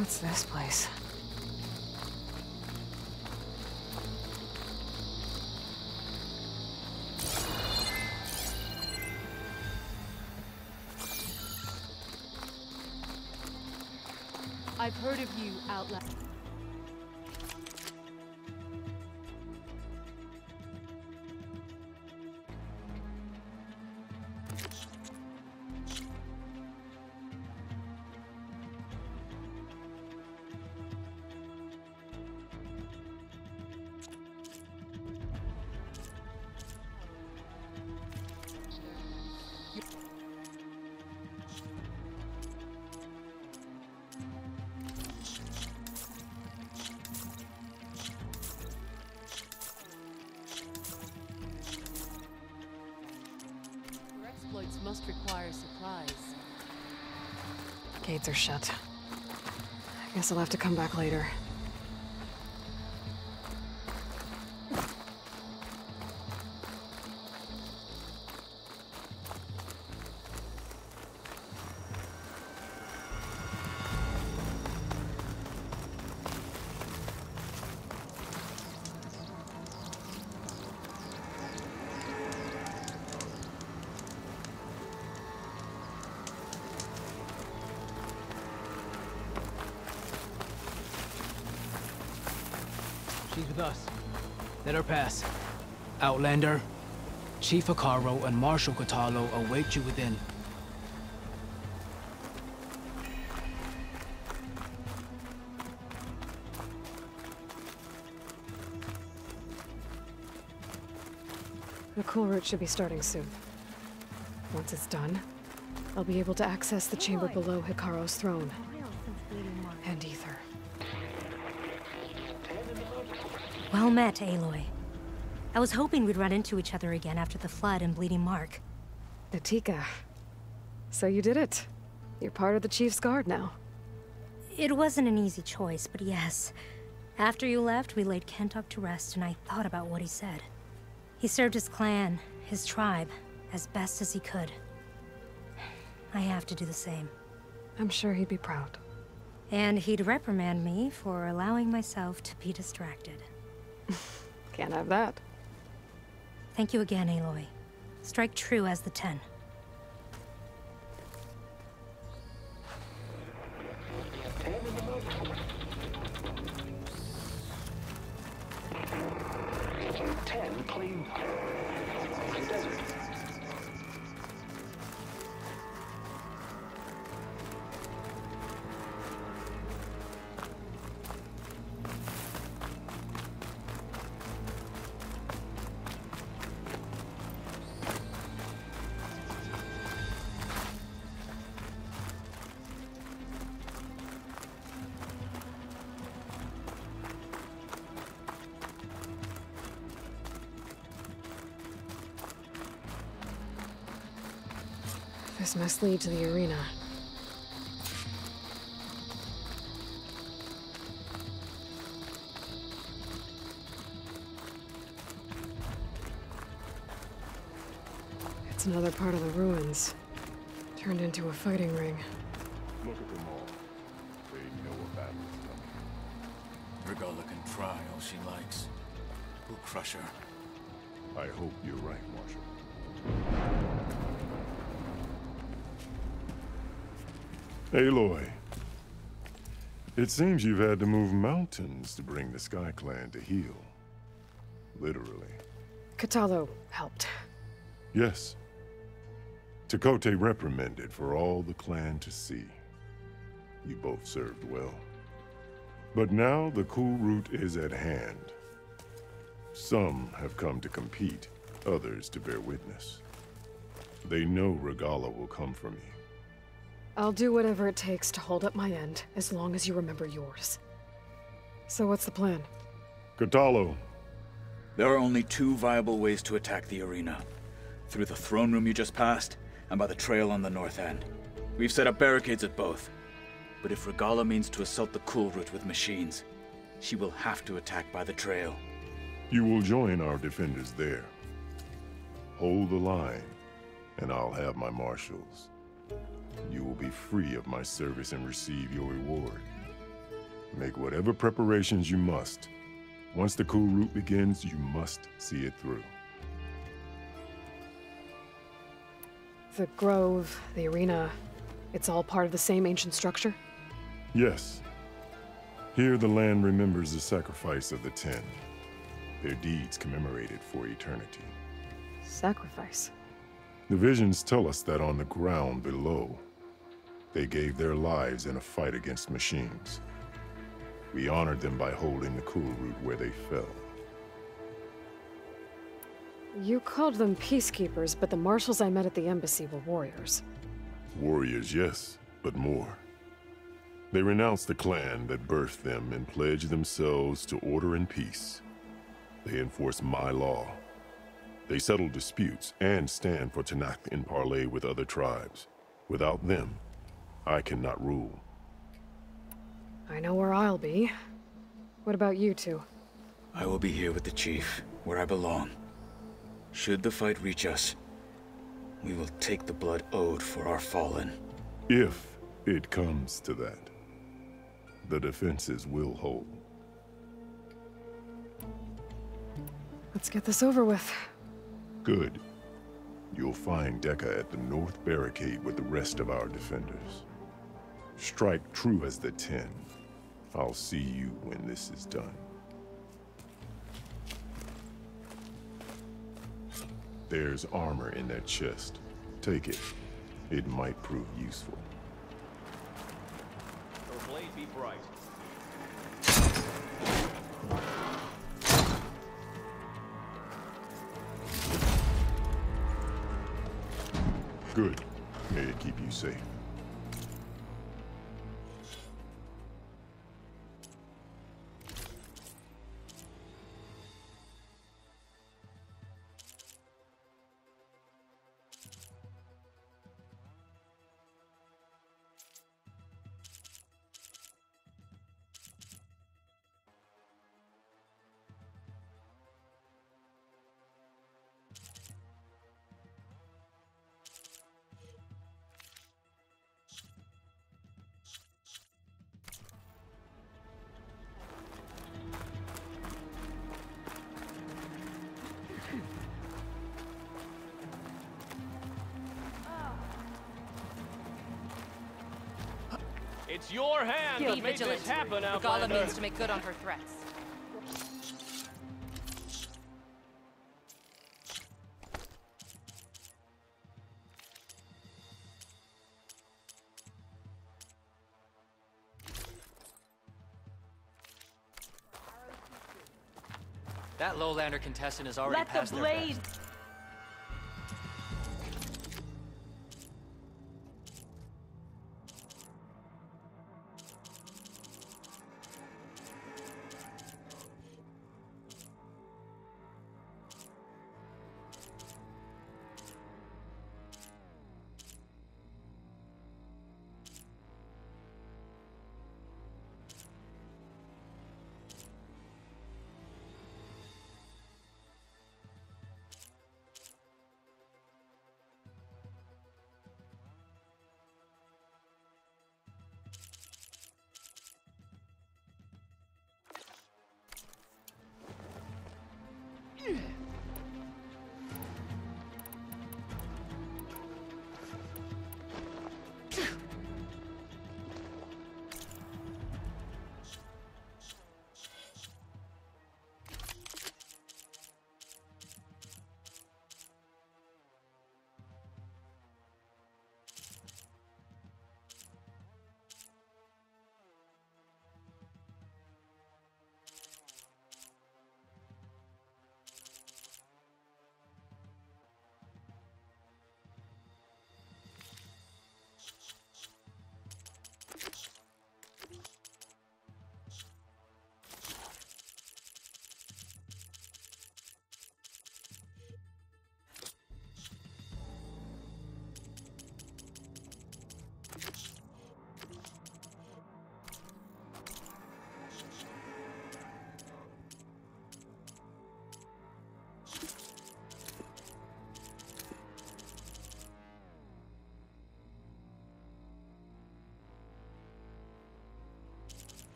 What's this place? I've heard of you, Outlander. Shut. Guess I'll have to come back later. Us. Let her pass. Outlander, Chief Hekarro and Marshal Kotallo await you within. The Kulrut should be starting soon. Once it's done, I'll be able to access the chamber below Hekarro's throne. Well met, Aloy. I was hoping we'd run into each other again after the flood and Bleeding Mark. Natika. So you did it. You're part of the Chief's Guard now. It wasn't an easy choice, but yes. After you left, we laid Kentuck to rest, and I thought about what he said. He served his clan, his tribe, as best as he could. I have to do the same. I'm sure he'd be proud. And he'd reprimand me for allowing myself to be distracted. Can't have that. Thank you again, Aloy. Strike true as the Ten. This must lead to the arena. It's another part of the ruins. Turned into a fighting ring. Look at them all. They know a battle is coming. Regalla can try all she likes. We'll crush her. I hope you're right, Marshal. Aloy. It seems you've had to move mountains to bring the Sky Clan to heal. Literally. Kotallo helped. Yes. Tekotteh reprimanded for all the clan to see. You both served well. But now the Kulrut is at hand. Some have come to compete, others to bear witness. They know Regalla will come for me. I'll do whatever it takes to hold up my end, as long as you remember yours. So what's the plan? Kotallo, There are only two viable ways to attack the arena. Through the throne room you just passed, and by the trail on the north end. We've set up barricades at both. But if Regalla means to assault the Kulrut with machines, she will have to attack by the trail. you will join our defenders there. Hold the line, and I'll have my marshals. You will be free of my service and receive your reward. Make whatever preparations you must. Once the Kulrut begins, you must see it through. The grove, the arena, it's all part of the same ancient structure? Yes. Here the land remembers the sacrifice of the Ten. Their deeds commemorated for eternity. Sacrifice. The visions tell us that on the ground below, they gave their lives in a fight against machines. We honored them by holding the Kulrut where they fell. You called them peacekeepers, but the marshals I met at the embassy were warriors. Warriors, yes, but more. They renounced the clan that birthed them and pledged themselves to order and peace. They enforce my law. They settle disputes and stand for Tenakth in parley with other tribes. Without them, I cannot rule. I know where I'll be. What about you two? I will be here with the chief, where I belong. Should the fight reach us, we will take the blood owed for our fallen. If it comes to that, the defenses will hold. Let's get this over with. Good. You'll find Dekka at the north barricade with the rest of our defenders. Strike true as the Ten. I'll see you when this is done. There's armor in that chest. Take it. It might prove useful. Blade be bright. Good. May it keep you safe. It's your hand Be that made vigilant. this happen, Regalla Outlander. means to make good on her threats. That lowlander contestant has already Let the passed their blade best.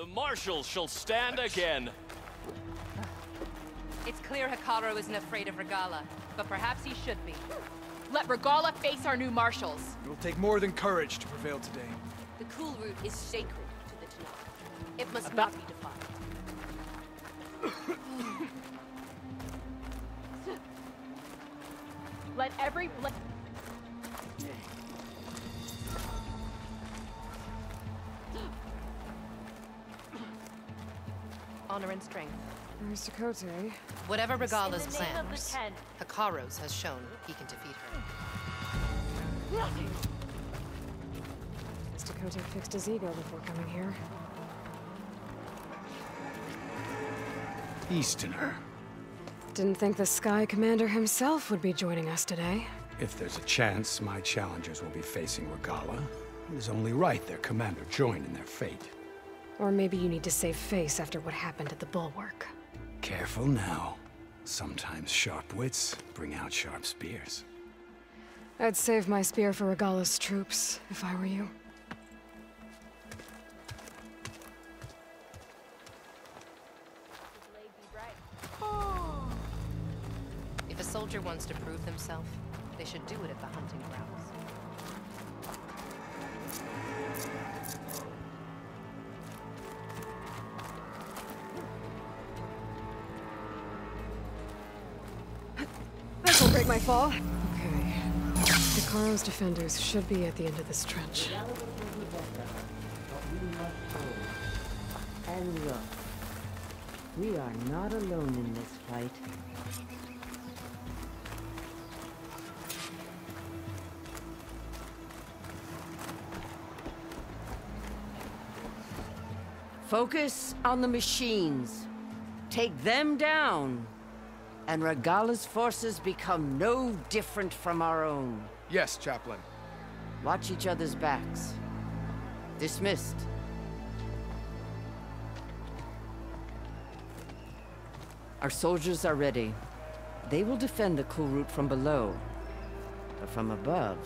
The marshals shall stand again. It's clear Hekarro isn't afraid of Regalla, but perhaps he should be. Let Regalla face our new marshals. It will take more than courage to prevail today. The Kulrut is sacred to the Tenakth. It must About- not be defiled. Let every... Let... Where's Tekotteh? Whatever Regalla's In the name plans, Ten. Hekarro's has shown he can defeat her. Mr. Tekotteh fixed his ego before coming here. Easterner. Didn't think the Sky Commander himself would be joining us today. If there's a chance my challengers will be facing Regalla, it is only right their commander join in their fate. Or maybe you need to save face after what happened at the Bulwark. Careful now. Sometimes sharp wits bring out sharp spears. I'd save my spear for Regalla's troops, if I were you. If a soldier wants to prove themselves, they should do it at the hunting grounds. My fall. Okay. Hekarro's defenders should be at the end of this trench. And look, we are not alone in this fight. Focus on the machines. Take them down. And Regalla's forces become no different from our own. Yes, Chaplain. Watch each other's backs. Dismissed. Our soldiers are ready. They will defend the Kulrut from below. But from above,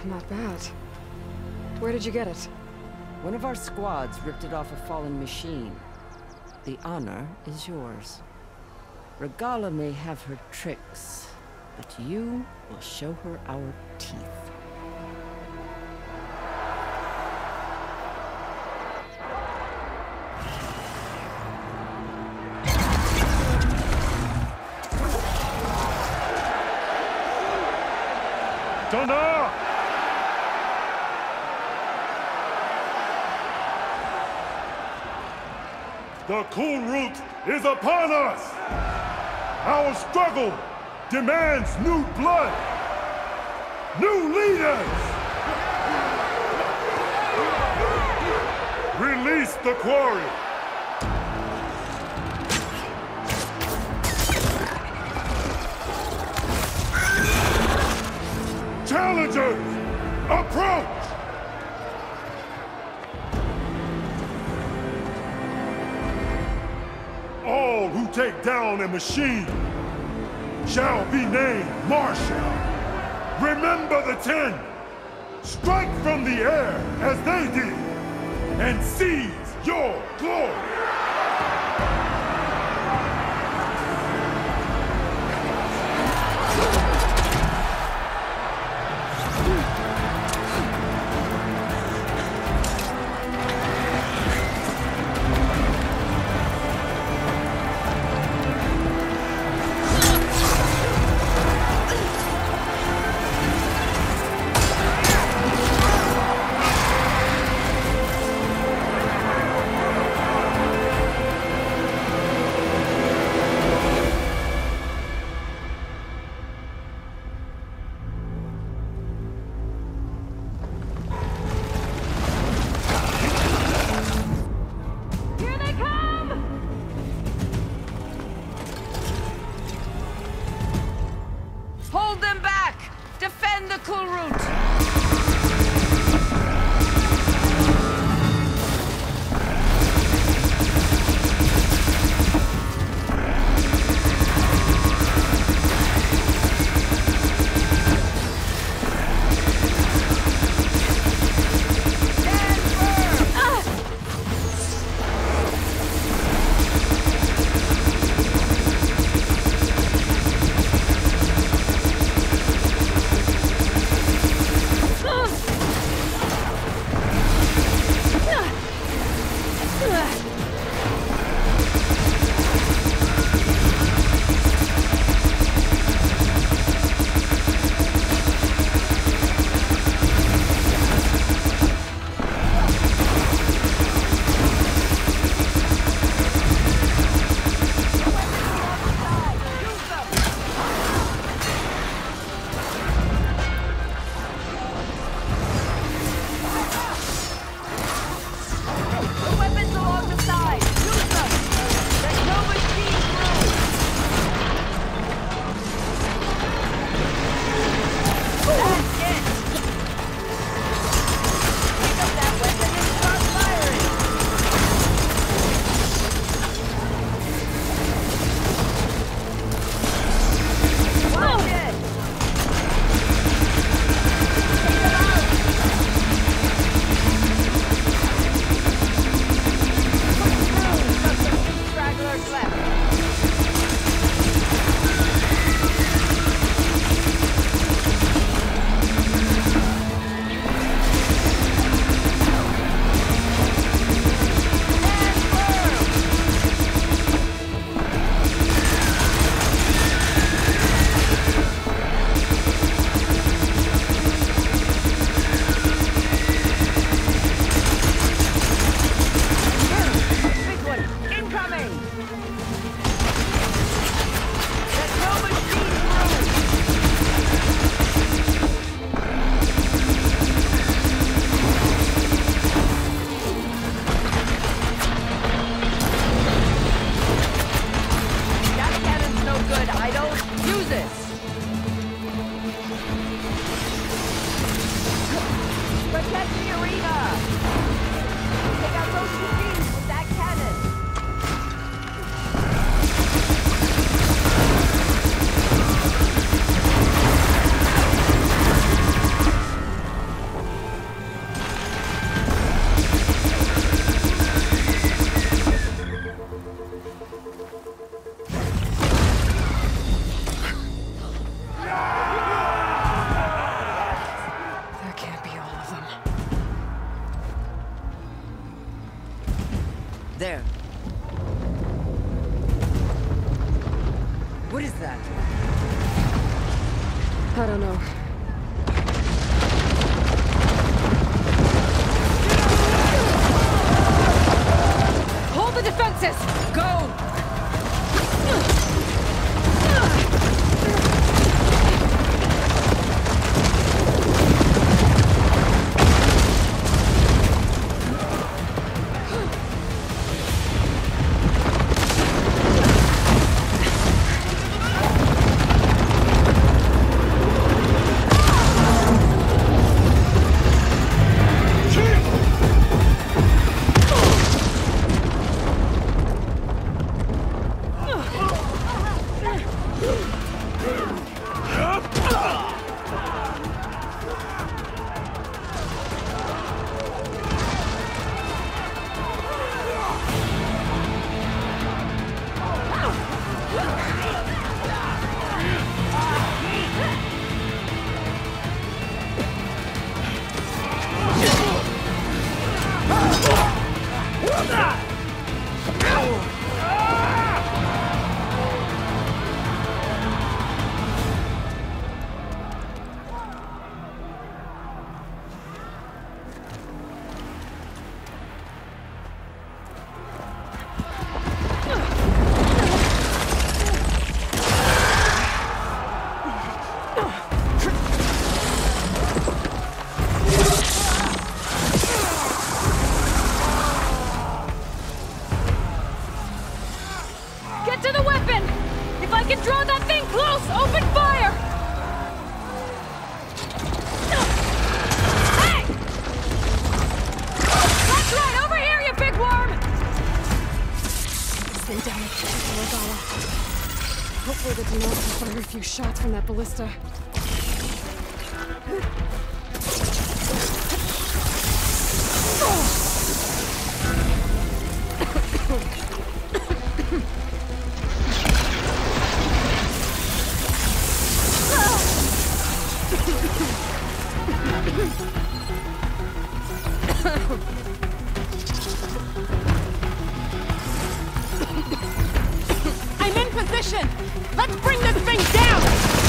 Not bad. Where did you get it? one of our squads ripped it off a fallen machine. The honor is yours. Regalla may have her tricks, but you will show her our teeth. The Kulrut is upon us! Our struggle demands new blood! New leaders! Release the quarry! Challengers, approach! Down a machine shall be named Marshal. Remember the Ten! Strike from the air as they did, and seize your glory! Protect the arena! from that ballista. I'm in position! Let's bring this thing down!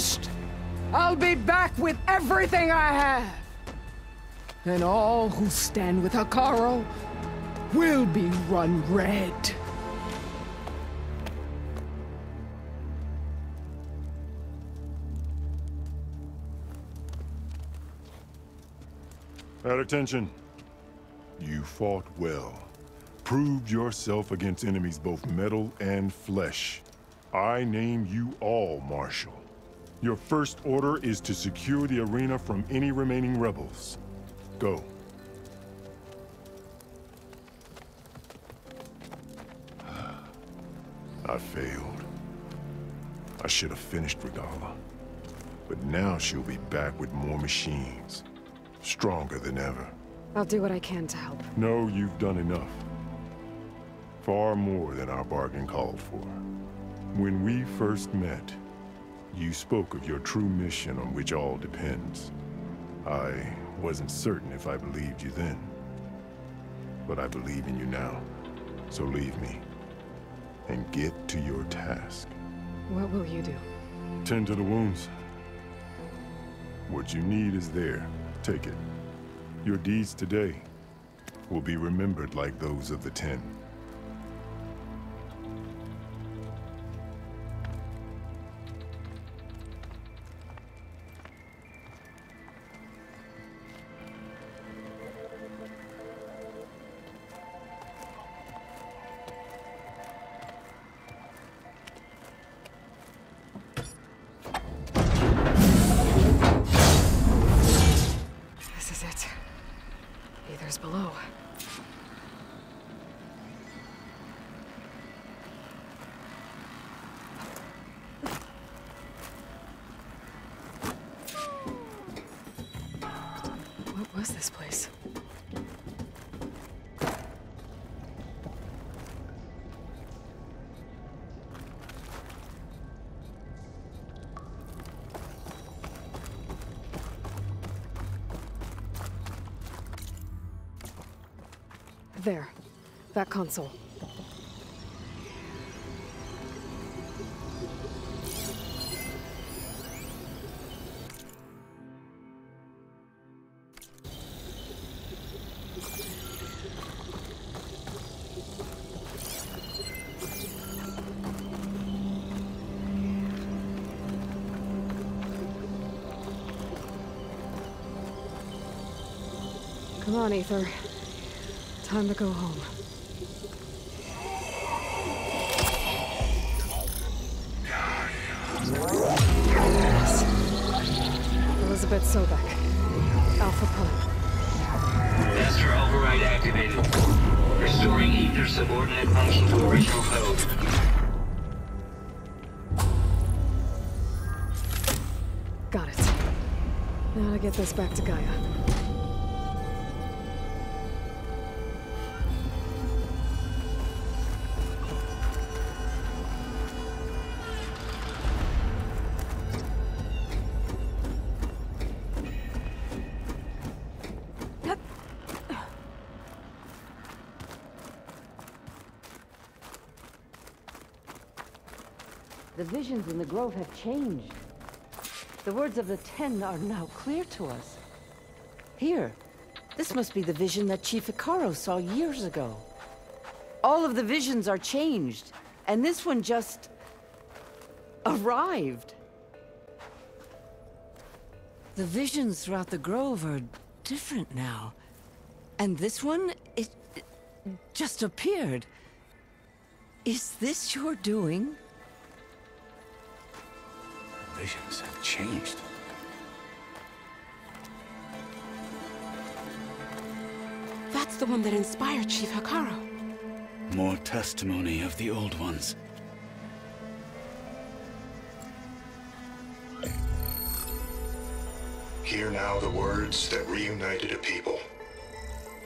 Finished! I'll be back with everything I have! And all who stand with Hekarro will be run red. At attention. You fought well. Proved yourself against enemies both metal and flesh. I name you all Marshal. Your first order is to secure the arena from any remaining rebels. Go. I failed. I should have finished Regalla. But now she'll be back with more machines. Stronger than ever. I'll do what I can to help. No, you've done enough. Far more than our bargain called for. When we first met, you spoke of your true mission on which all depends. I wasn't certain if I believed you then. But I believe in you now. So leave me. And get to your task. What will you do? Tend to the wounds. What you need is there. Take it. Your deeds today will be remembered like those of the Ten. What was this place? There. That console. on, Aether. Time to go home. Yes. Elizabeth Sobek. Alpha Prime. Master override activated. Restoring Aether subordinate function to original code. Got it. Now to get this back to Gaia. The visions in the grove have changed. The words of the Ten are now clear to us. Here, this must be the vision that Chief Hekarro saw years ago. All of the visions are changed, and this one just... arrived. The visions throughout the grove are different now. And this one, it, it just appeared. Is this your doing? Visions have changed. That's the one that inspired Chief Hekarro. More testimony of the old ones. Hear now the words that reunited a people.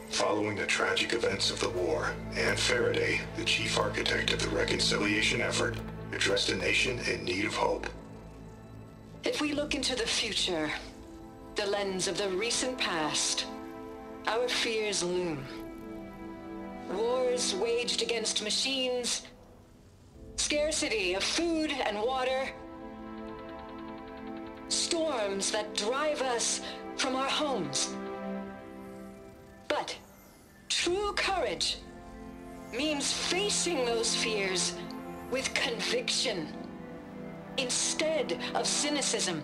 Following the tragic events of the war, Anne Faraday, the chief architect of the reconciliation effort, addressed a nation in need of hope. If we look into the future, the lens of the recent past, our fears loom. Wars waged against machines, scarcity of food and water, storms that drive us from our homes. But true courage means facing those fears with conviction instead of cynicism.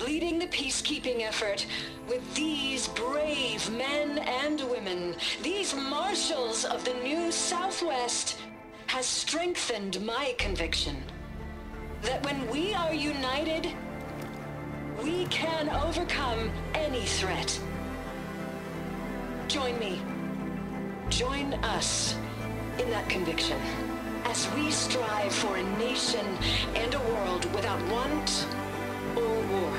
Leading the peacekeeping effort with these brave men and women, these marshals of the new Southwest, has strengthened my conviction that when we are united, we can overcome any threat. Join me. Join us in that conviction as we strive for a nation and a world without want or war.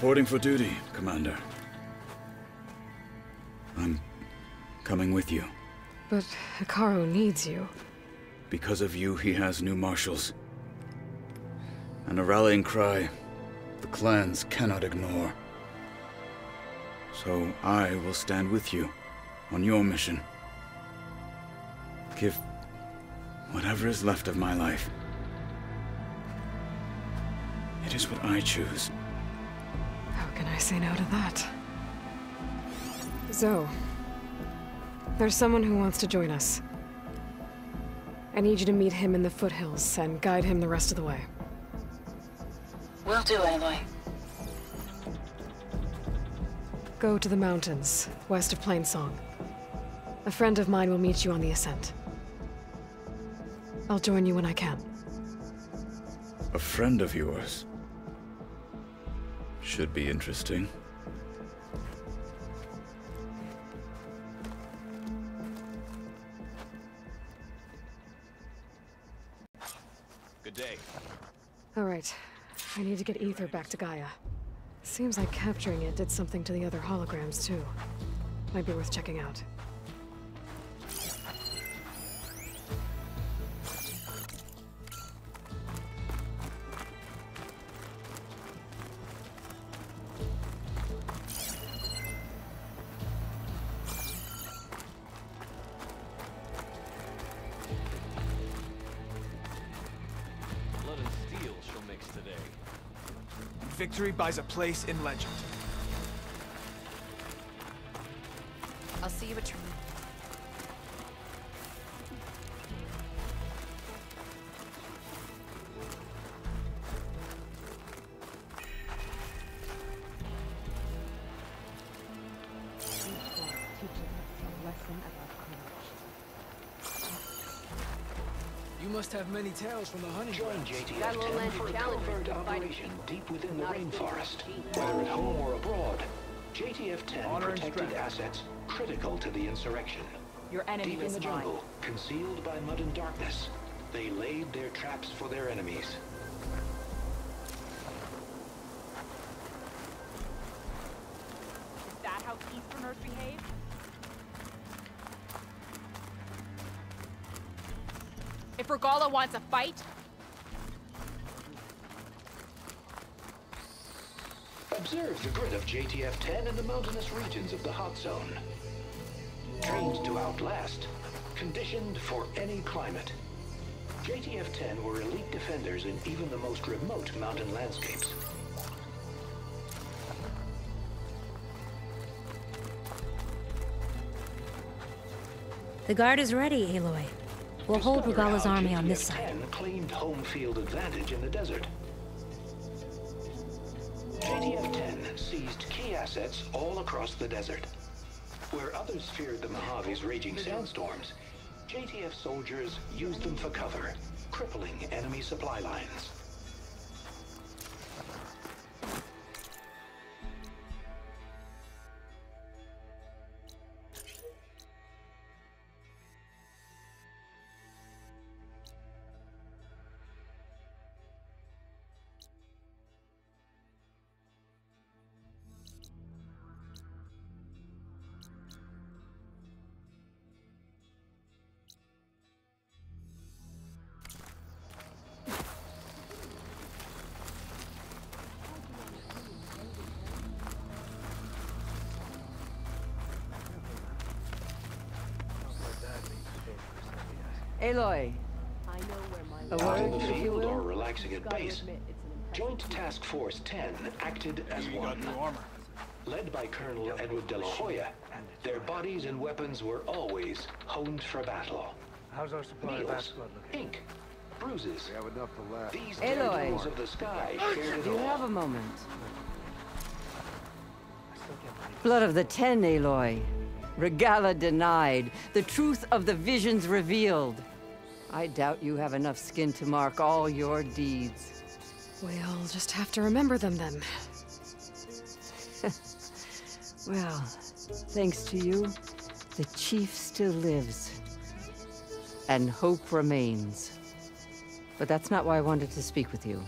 Reporting for duty, Commander. I'm coming with you. But Hekarro needs you. Because of you, he has new marshals. And a rallying cry the clans cannot ignore. So I will stand with you on your mission. Give whatever is left of my life. It is what I choose. How can I say no to that? Zoe. There's someone who wants to join us. I need you to meet him in the foothills and guide him the rest of the way. Will do, Aloy. Go to the mountains, west of Plainsong. A friend of mine will meet you on the ascent. I'll join you when I can. A friend of yours. Should be interesting. Good day. All right. I need to get Aether back to Gaia. Seems like capturing it did something to the other holograms, too. Might be worth checking out. Victory buys a place in legend. Tales from the hunting Join grounds. JTF-10 for a covert operation deep within the rainforest. Whether at home or abroad, JTF-10 Honor and protected assets critical to the insurrection. Your enemy Deep in is the mine. jungle, concealed by mud and darkness, they laid their traps for their enemies. The grid of JTF-10 in the mountainous regions of the hot zone. Trained to outlast, conditioned for any climate. JTF-10 were elite defenders in even the most remote mountain landscapes. The guard is ready, Aloy. We'll hold Regalla's army on this side. JTF-10 claimed home field advantage in the desert. Assets all across the desert. Where others feared the Mojave's raging sandstorms, JTF soldiers used them for cover, crippling enemy supply lines. Aloy. A Out in word, the if you field or relaxing at base, Joint Task Force 10 acted as one. Led by Colonel Edward De La Hoya, their bodies and weapons were always honed for battle. How's our supply of Meals, Ascot looking? ink, bruises. We have enough to last. These Aloy. of the sky shared Do you all. have a moment? Blood of the Ten, Aloy. Regalla denied. The truth of the visions revealed. I doubt you have enough skin to mark all your deeds. We'll just have to remember them then. Well, thanks to you, the chief still lives. And hope remains. But that's not why I wanted to speak with you.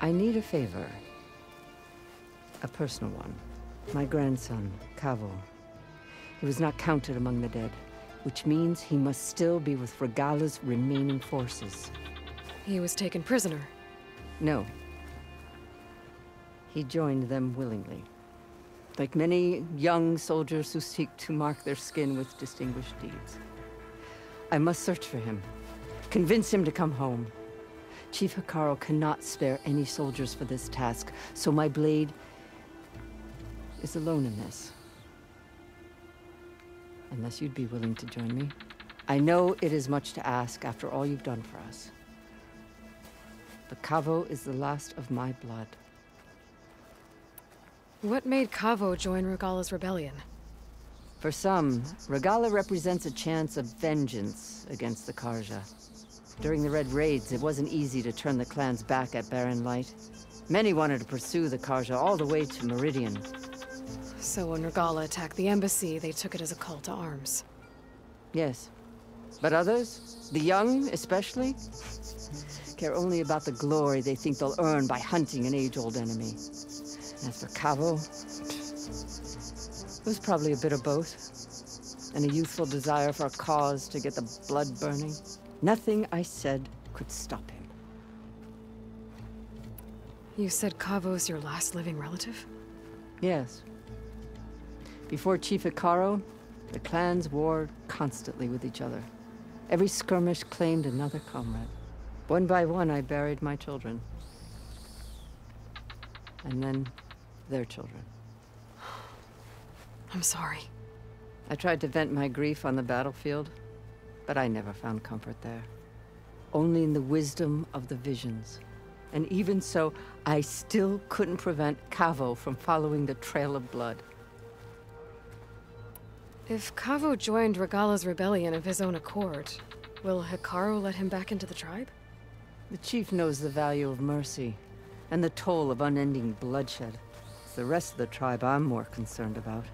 I need a favor. A personal one. My grandson, Cavo. He was not counted among the dead, which means he must still be with Regalla's remaining forces. He was taken prisoner. No. He joined them willingly. Like many young soldiers who seek to mark their skin with distinguished deeds. I must search for him. Convince him to come home. Chief Hekarro cannot spare any soldiers for this task, so my blade is alone in this. Unless you'd be willing to join me. I know it is much to ask after all you've done for us. But Cavo is the last of my blood. What made Kavo join Regalla's rebellion? For some, Regalla represents a chance of vengeance against the Carja. During the Red Raids, it wasn't easy to turn the clans back at Barren Light. Many wanted to pursue the Carja all the way to Meridian. So when Regalla attacked the embassy, they took it as a call to arms. Yes. But others, the young especially, care only about the glory they think they'll earn by hunting an age-old enemy. As for Cavo, it was probably a bit of both. And a youthful desire for a cause to get the blood burning. Nothing I said could stop him. You said Kavo's your last living relative? Yes. Before Chief Hekarro, the clans warred constantly with each other. Every skirmish claimed another comrade. One by one, I buried my children. and then their children. I'm sorry. I tried to vent my grief on the battlefield, but I never found comfort there. Only in the wisdom of the visions. And even so, I still couldn't prevent Kavo from following the trail of blood. If Kavo joined Regalla's rebellion of his own accord, will Hekarro let him back into the tribe? The chief knows the value of mercy, and the toll of unending bloodshed. It's the rest of the tribe I'm more concerned about.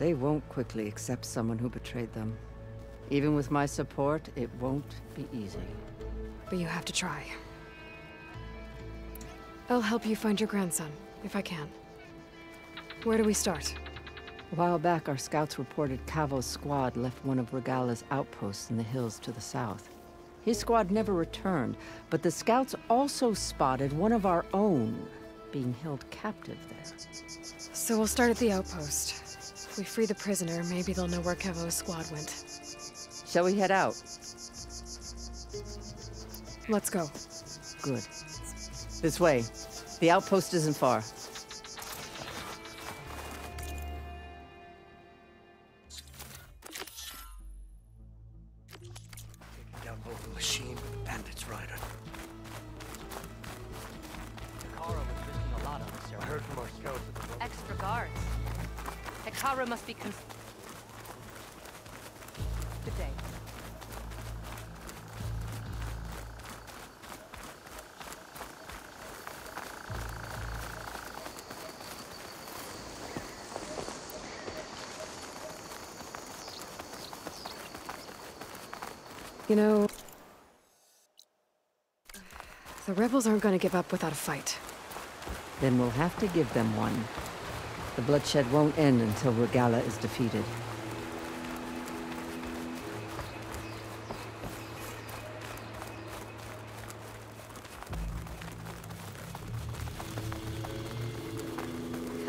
They won't quickly accept someone who betrayed them. Even with my support, it won't be easy. But you have to try. I'll help you find your grandson, if I can. Where do we start? A while back, our scouts reported Kavo's squad left one of Regalla's outposts in the hills to the south. His squad never returned, but the scouts also spotted one of our own being held captive there. So we'll start at the outpost. If we free the prisoner, maybe they'll know where Kavo's squad went. Shall we head out? Let's go. Good. This way. The outpost isn't far. Rebels aren't gonna give up without a fight. Then we'll have to give them one. The bloodshed won't end until Regalla is defeated.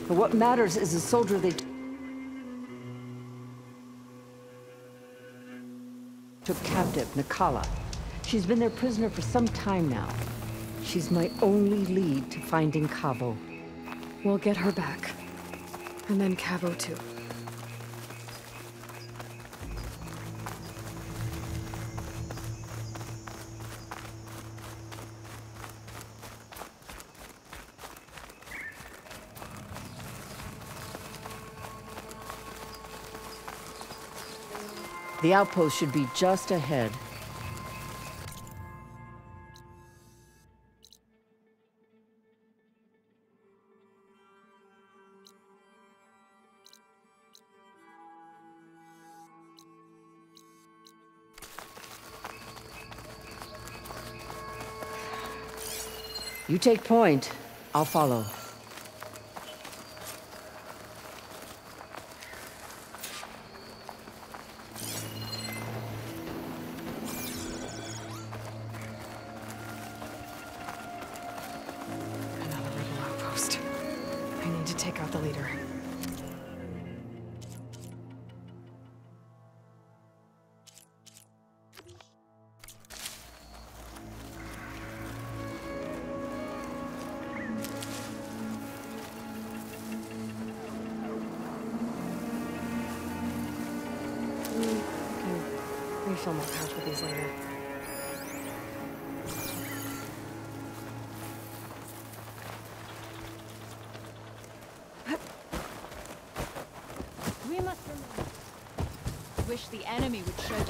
But what matters is the soldier they took captive, Nakala. She's been their prisoner for some time now. She's my only lead to finding Cavo. We'll get her back. And then Cavo too. The outpost should be just ahead. You take point. I'll follow. Refill my pouch with these later. We must remember. Wish the enemy would show